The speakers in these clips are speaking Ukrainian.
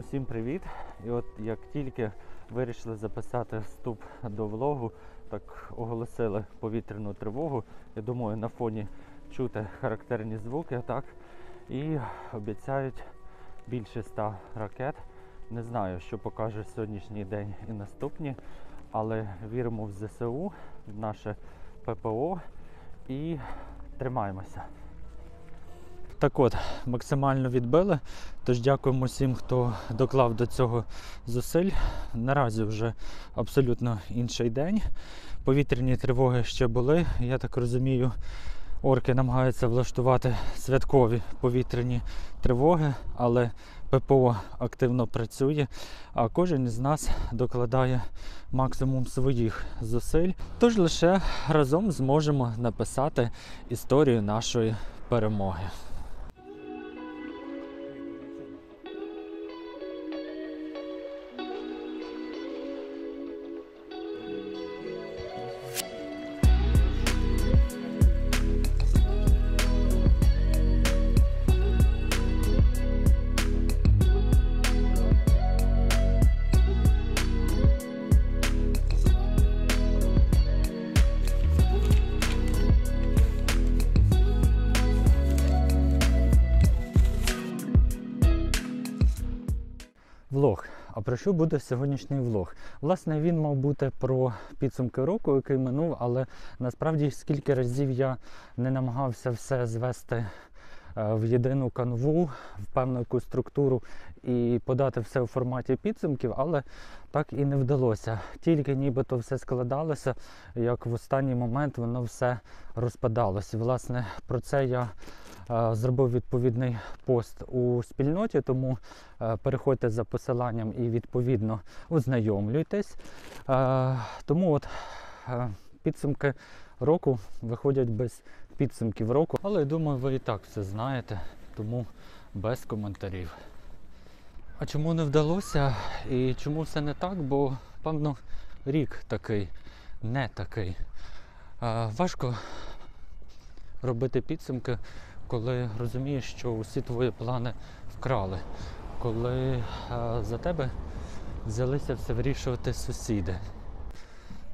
Усім привіт! І от як тільки вирішили записати вступ до влогу, так оголосили повітряну тривогу. Я думаю, на фоні чути характерні звуки, так? І обіцяють більше ста ракет. Не знаю, що покаже сьогоднішній день і наступні, але віримо в ЗСУ, в наше ППО і тримаємося. Так от, максимально відбили. Тож дякуємо всім, хто доклав до цього зусиль. Наразі вже абсолютно інший день. Повітряні тривоги ще були. Я так розумію, орки намагаються влаштувати святкові повітряні тривоги, але ППО активно працює, а кожен із нас докладає максимум своїх зусиль. Тож лише разом зможемо написати історію нашої перемоги. Влог. А про що буде сьогоднішній влог? Власне, він мав бути про підсумки року, який минув, але насправді скільки разів я не намагався все звести е, в єдину канву, в певну якусь структуру і подати все у форматі підсумків, але так і не вдалося. Тільки нібито все складалося, як в останній момент воно все розпадалось. Власне, про це я зробив відповідний пост у спільноті, тому е, переходьте за посиланням і відповідно ознайомлюйтесь. Е, Тому от е, підсумки року виходять без підсумків року, але я думаю, ви і так все знаєте, тому без коментарів. А чому не вдалося і чому все не так? Бо, певно, рік такий, не такий. Е, Важко робити підсумки, коли розумієш, що усі твої плани вкрали, коли е, за тебе взялися все вирішувати сусіди.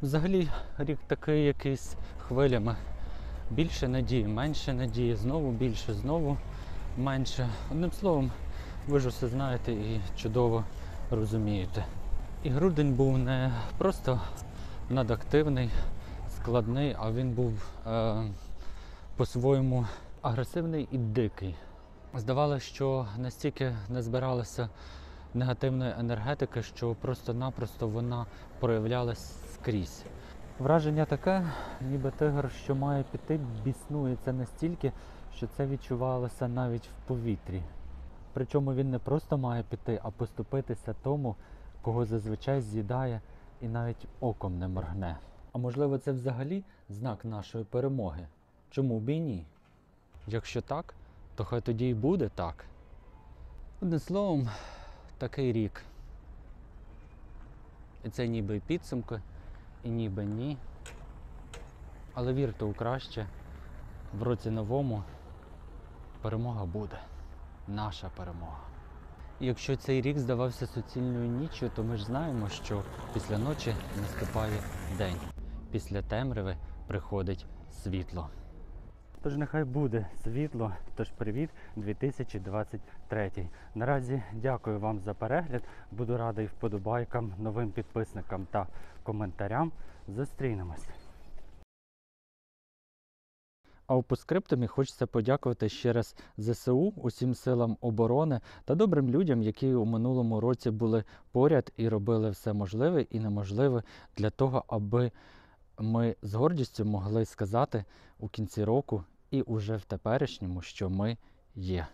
Взагалі рік такий якийсь хвилями. Більше надії, менше надії, знову більше, знову менше. Одним словом, ви ж усе знаєте і чудово розумієте. І грудень був не просто надактивний, складний, а він був е, по-своєму агресивний і дикий. Здавалося, що настільки не збиралося негативної енергетики, що просто-напросто вона проявлялась скрізь. Враження таке, ніби тигр, що має піти, біснується настільки, що це відчувалося навіть в повітрі. Причому він не просто має піти, а поступитися тому, кого зазвичай з'їдає і навіть оком не моргне. А можливо, це взагалі знак нашої перемоги? Чому б і ні? Якщо так, то хай тоді й буде так. Одним словом, такий рік. І це ніби підсумки, і ніби ні. Але вірте у краще, в році новому перемога буде. Наша перемога. І якщо цей рік здавався суцільною ніччю, то ми ж знаємо, що після ночі наступає день. Після темряви приходить світло. Тож нехай буде світло. Тож привіт, 2023. Наразі дякую вам за перегляд. Буду радий вподобайкам, новим підписникам та коментарям. Зустрінемось. А у постскриптумі хочеться подякувати ще раз ЗСУ, усім силам оборони та добрим людям, які у минулому році були поряд і робили все можливе і неможливе для того, аби ми з гордістю могли сказати у кінці року і уже в теперішньому, що ми є.